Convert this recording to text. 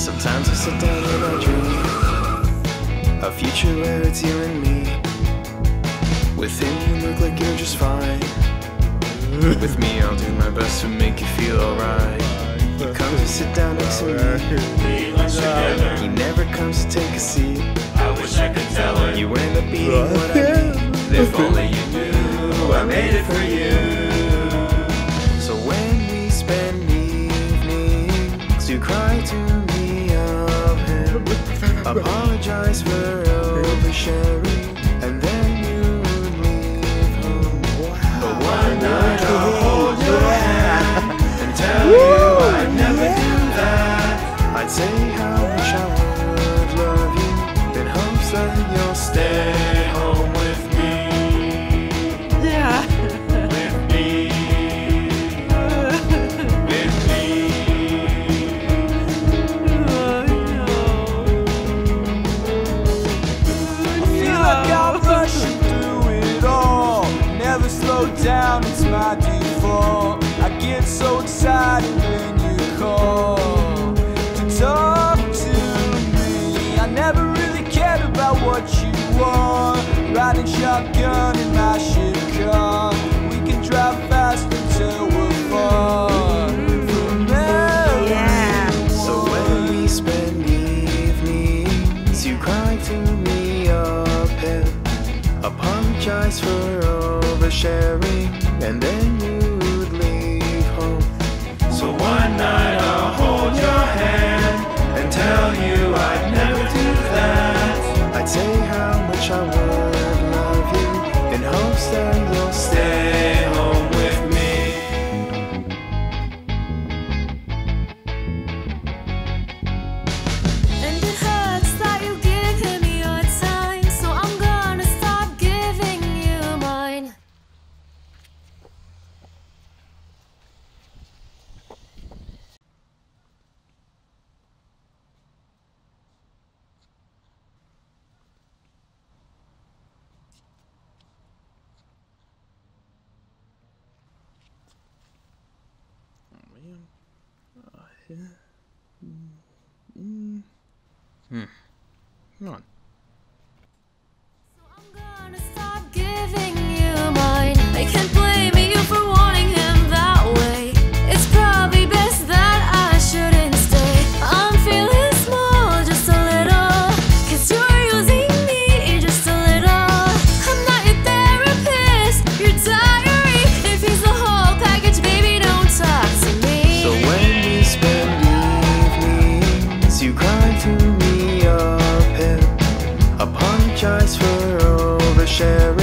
Sometimes I sit down and I dream a future where it's you and me. Within you look like you're just fine. With me, I'll do my best to make you feel alright. You come to sit down next to me. He never comes to take a seat. I wish I could tell her you end up being what I need. If only you knew I made it for you. So when we spend evenings, you cry to me. Apologize for Riding shotgun in my shit car. We can drive fast until we're far from Yeah. So when we spend evenings, you cry to me of him. Apologize for oversharing, and then you'd Hmm. Hmm. Come on. So me of him. Apologize for oversharing.